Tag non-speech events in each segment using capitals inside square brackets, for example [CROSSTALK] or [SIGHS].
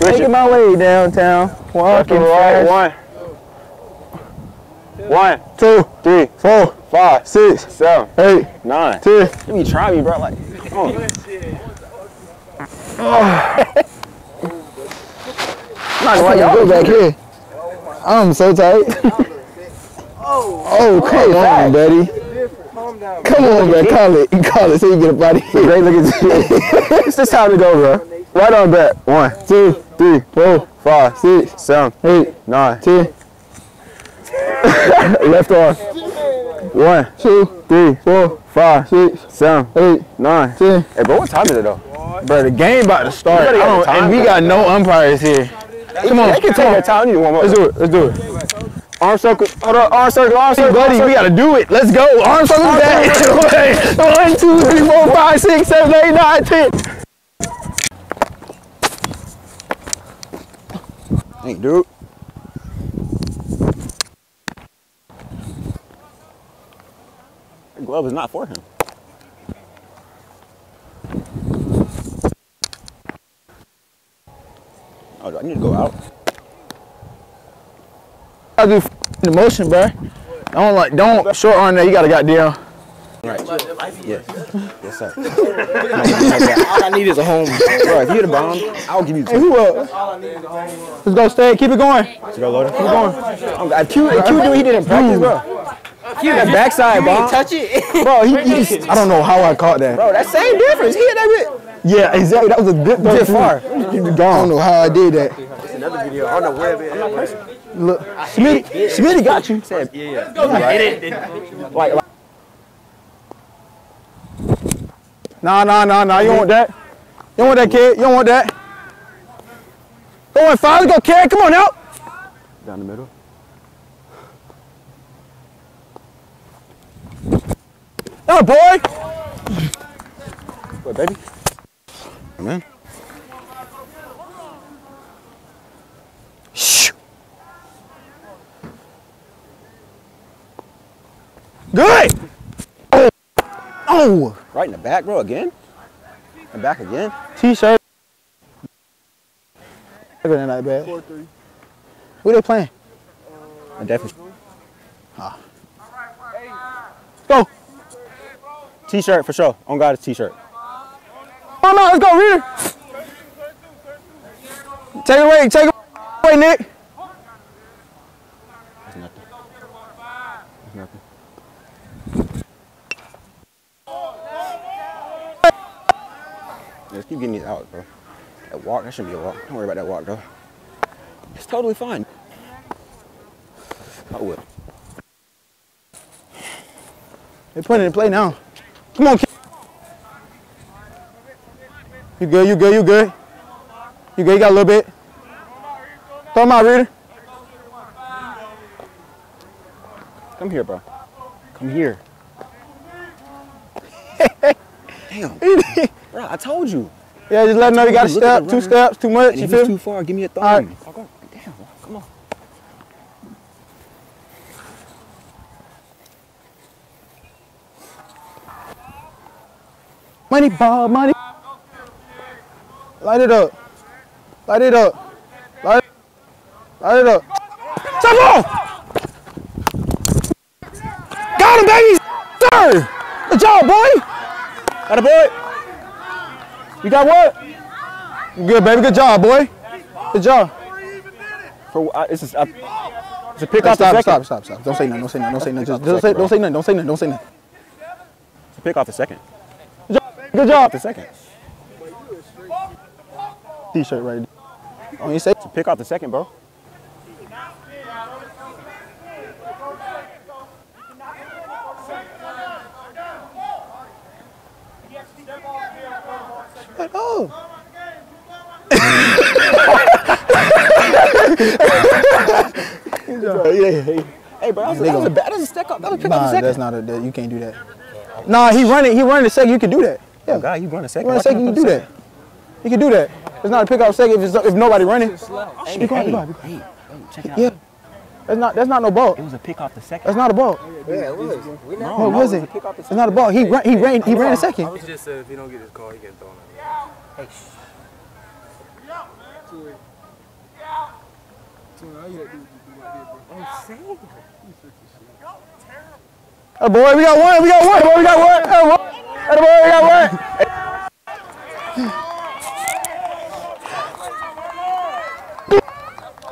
Making it. my way downtown. Walking right. fast. One. One, Two, three, four, five, six, seven, eight, nine. ten. Let me try me, bro. Like, come on. I'm [SIGHS] not gonna go back here. I'm so tight. oh, come on, buddy. Come on, bro. Call it. Call it so you get a body. Great look at you. it's this time to go, bro. Right on back. One, two, three, four, five, six, seven, eight, nine, ten. [LAUGHS] Left arm. One, two, three, four, five, six, seven, eight, nine, ten. Hey, bro, what time is it though? Bro, the game about to start. You gotta get I don't- and we got no umpires here. Come on, They can take their time. You need one more. Let's do it. Let's do it. Arm circle. Hold on. Arm circle. Arm Hey, circle. buddy, we gotta do it. Let's go. Arms on the back. [LAUGHS] One, two, three, four, five, six, seven, eight, nine, ten. Hey, dude. That glove is not for him. Oh, do I need to go out? I do the motion, bro. Don't like, don't short arm that. You gotta goddamn. Right. Yes. Yes, sir. [LAUGHS] All I need is a home. Bro, if you hit a bomb, I'll give you two. Hey, two. who up? Let's go, stay. Keep it going. Let's go, Loader. Keep going. I Q, Q do he did in practice, bro. Q, that backside bomb. touch it. [LAUGHS] Bro, he, he, I don't know how I caught that. bro, that same difference. He hit that bit. Yeah, exactly. That was a good throw. Just too. far. I don't know how I did that. It's Another video on the web. Look, Smitty, Smitty got you. Said, Nah, nah, nah, nah. You don't want that. You don't want that, kid. You don't want that. Go on, five. Go, kid. Come on out. down the middle. Oh, boy. What, baby? Man. Good. Oh. Oh. Right in the back, bro, again? And back again? T-shirt. Better than that bad. Who they playing? Uh, I definitely. Ah. Go. T-shirt for sure. On God, it's T-shirt. Come on, let's go, Reader. Take it away. Take it away, Nick. That's nothing. That's nothing. Let's keep getting these out, bro. That walk, that shouldn't be a walk. Don't worry about that walk, bro. It's totally fine. I will. They're putting it in play now. Come on, kid. You good, you good, you good. You good, you got a little bit. Throw him out, Reader. Come here, bro. Come here. [LAUGHS] Damn. Bro, I told you. Yeah, just let him know you got a step, two steps, too much, And you if feel it's too far, give me a thumb. All right. Damn. Come on. Money ball, money. Light it up. Light it up. Light, light it up. Step on! Got him, baby! Sir! Good job, boy! Got a boy. You got what? You good, baby. Good job, boy. Good job. For uh, it's a, uh, it's a pick Hey, off the stop, second. stop, stop, stop. Don't say nothing. Don't say nothing. Don't say nothing. Just, don't say, don't say nothing. Don't say nothing. Don't say nothing. It's a pick off the second. Good job. The second. T-shirt right there. Oh, you say? It's a pick off the second, bro. Oh. Hey, bro, that was, They that was a bad. That was a stick off. That was a pick Nah, off the second. that's not a. That, you can't do that. Nah, he running. He running the second. You can do that. Oh Yeah. God, you run a second. You run a second. You can't can I do put that. You can do that. It's not a pick up second if, it's, if nobody running. a second? Be quiet, hey, be quiet, hey, hey, check it out. Yeah. That's not. That's not no ball. It was a pick off the second. That's not a ball. Yeah, it was. We not. What no, was it it? was pick off It's not a ball. He ran. He ran. He ran a second. He just said if he don't get his call, he getting thrown out. Oh boy, we got one, we got one, boy, we got one. Oh boy, oh boy, we got one.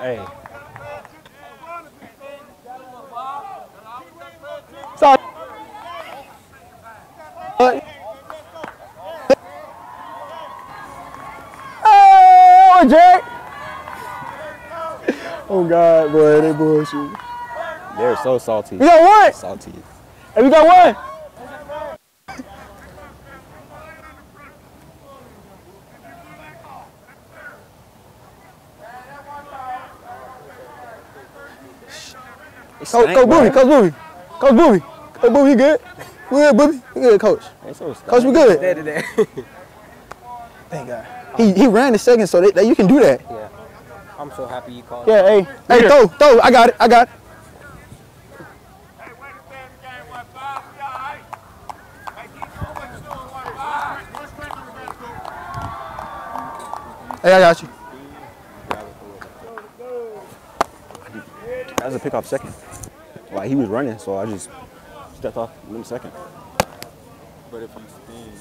Hey. Sorry. Oh, Jack. Oh God, boy, they bullshit. They're so salty. We got one. Salty. Hey, we got one. It's Coach, stank, Coach bro. Booby, Coach Booby, Coach Booby, Coach Booby, you good? We good, Booby? We good, Coach. So. Coach, we good. Day to day. Thank God. He he ran the second, so that, that you can do that. Yeah. I'm so happy you called. Yeah, hey, hey, throw, throw. I got it, I got it. Hey, I got you. That was a pickoff second. Like he was running, so I just stepped off in a second. But if you spin,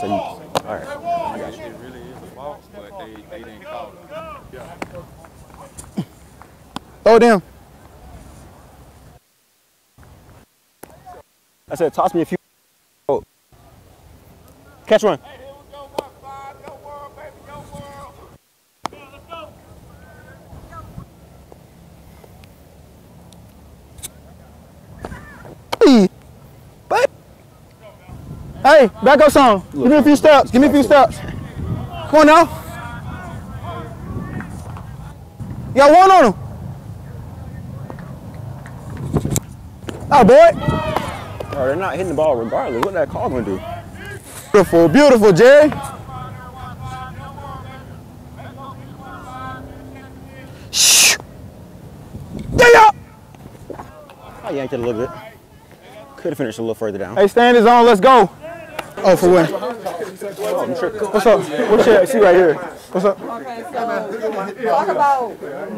So you, all right. I got you. it really is a false, but they, they didn't call it. Throw it down. I said, toss me a few. Oh. Catch one. Hey, but- Hey, back up some. Give me a few steps. Give me a few steps. Come on now. One on him. Oh, boy. Oh, they're not hitting the ball regardless. What that call gonna do? Beautiful, beautiful, Jerry. Shh. Yeah. I yanked it a little bit. Could have finished a little further down. Hey, stand his on. Let's go. Oh, for win. What's up? What's your see right here? What's up? Okay, so talk about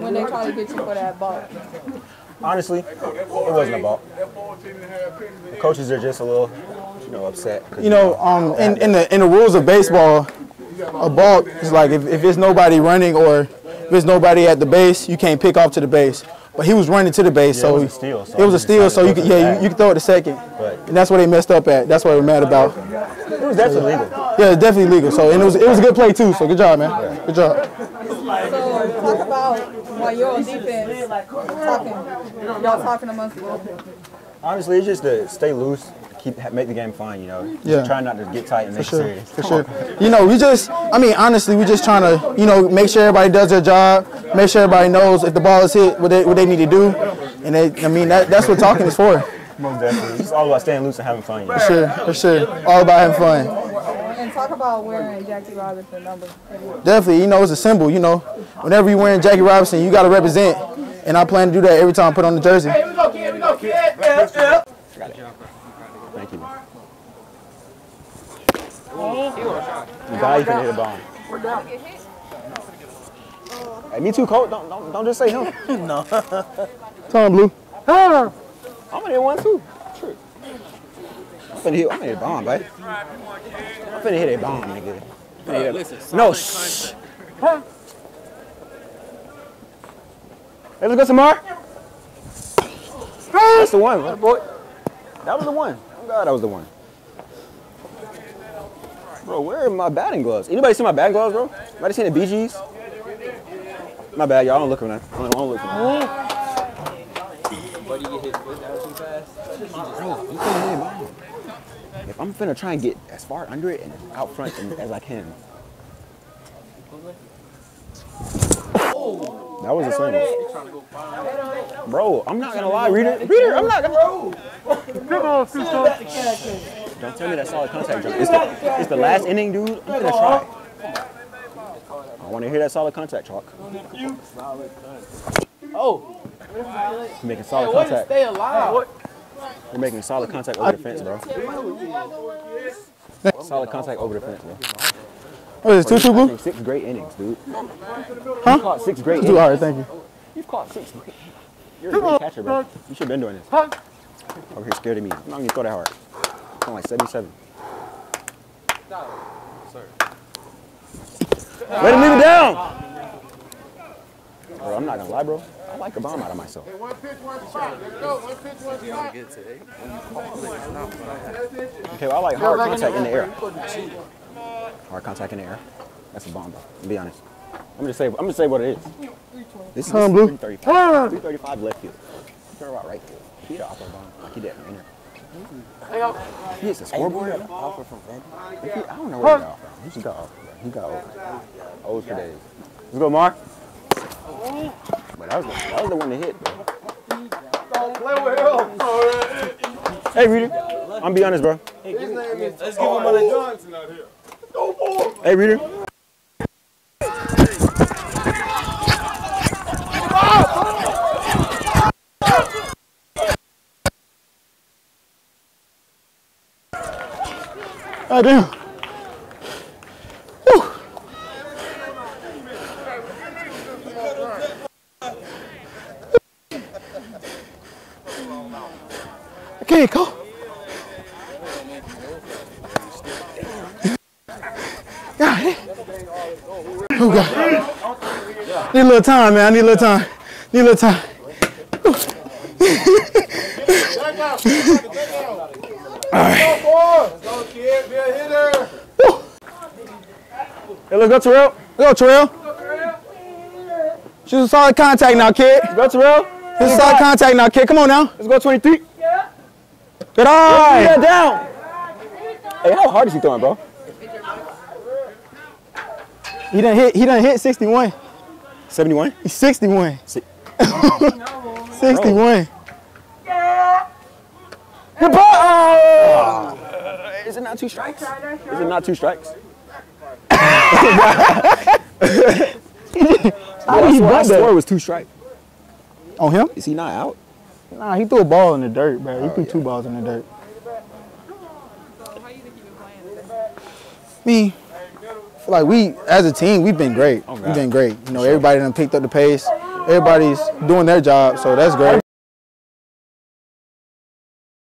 when they try to get you for that ball. Honestly, it wasn't a ball. The coaches are just a little, you know, upset. 'cause, You know, um, in, in the in the rules of baseball, a ball is like if, if there's nobody running or if there's nobody at the base, you can't pick off to the base. But he was running to the base, Yeah, so it was a steal, so it was a steal, so you decided could yeah, throw you, you could throw it to second, But- and that's what they messed up at. That's what we're mad about. It was definitely legal. Yeah, definitely legal. So and it was it was a good play too. So good job, man. Good job. So talk about while you're on defense, talking, y'all talking amongst each other. Honestly, it's just to stay loose, keep make the game fun. You know, just Yeah. try not to get tight and make For sure, it serious. for sure. You know, we just, I mean, honestly, we just trying to, you know, make sure everybody does their job, make sure everybody knows if the ball is hit, what they, what they need to do. And they, I mean, that, that's what talking is for. Most definitely, it's all about staying loose and having fun. You? For sure, for sure. All about having fun. And talk about wearing Jackie Robinson number. Definitely, you know, it's a symbol, you know. Whenever you're wearing Jackie Robinson, you got to represent. And I plan to do that every time I put on the jersey. Here we go, kid. Here we go, kid. Let's you. Man. You got you can hit a bomb. Hey, me too, Colt. Don't, don't, don't just say him. [LAUGHS] Tell him, Blue. I'm gonna hit one too. True. I'm finna hit. I'm gonna hit a bomb, babe. I'm finna hit a bomb, nigga. Finna hit a- no, shh. Hey, let's go some more. That's the one, right, boy. That was the one. I'm glad that was the one. Bro, where are my batting gloves? Anybody see my batting gloves, bro? Anybody seen the BGs? My bad, y'all. I don't look for that. I don't, I don't look for that. But you get hit foot down too fast. Bro, you finna hit a bomb. If I'm finna try and get as far under it and out front as I can. That was a swing. Bro, I'm not gonna lie, reader. Reader, I'm not gonna. Don't tell me that solid contact jump. It's the, it's the last inning, dude. I'm gonna try. I want to hear that solid contact, chalk. Oh, You're making solid contact. stay alive. You're making solid contact over the fence, bro. Solid contact over the fence, bro. What is it, two two I six great innings, dude. Huh? You caught six great Two. innings. All right, thank you. You've caught six. great- You're a great catcher, bro. You should have been doing this. Huh? Over here scared of me. I'm not gonna throw that hard. I'm like 77. Let him leave it down. Bro, I'm not gonna lie, bro. I like a bomb out of myself. Okay, well, I like hard contact in the air. Hard contact in the air. That's a bomb, bro. To be honest. I'm just say I'm just say what it is. This is Come 335. 335 left field. Turn out right field. He hit an opera bomb. Like he did in there. He hits the scoreboard. Offer from Vandy. He- I don't know where he got off from. He just got off. He got old. Old for days. Let's go, Mark. But that was the, that was the one that hit, bro. Hey, Reader. I'm be honest, bro. Let's give him a Johnson out here. Hey, Reader. Oh damn. Oh God. Need a little time, man. I need a little time. Need a little time. Go, kid. Be a hitter. Hey, let's go, Terrell. Go, Terrell. Shoot some solid contact now, kid. Go, Terrell. Shoot some solid contact now, kid. Come on now. Let's go, 23. Good Yeah, eye. down. Hey, how hard is he throwing, bro? He done hit. He done hit 61. 71. He's 61. Si- [LAUGHS] 61. Good ball. Oh. Is it not two strikes? Is it not two strikes? [LAUGHS] How did he I butt swore it was two strikes. On him? Is he not out? Nah, he threw a ball in the dirt, bro. He oh, threw two balls in the dirt. Me, like we, as a team, we've been great. Oh, we've been great. You know, everybody done picked up the pace. Everybody's doing their job, so that's great.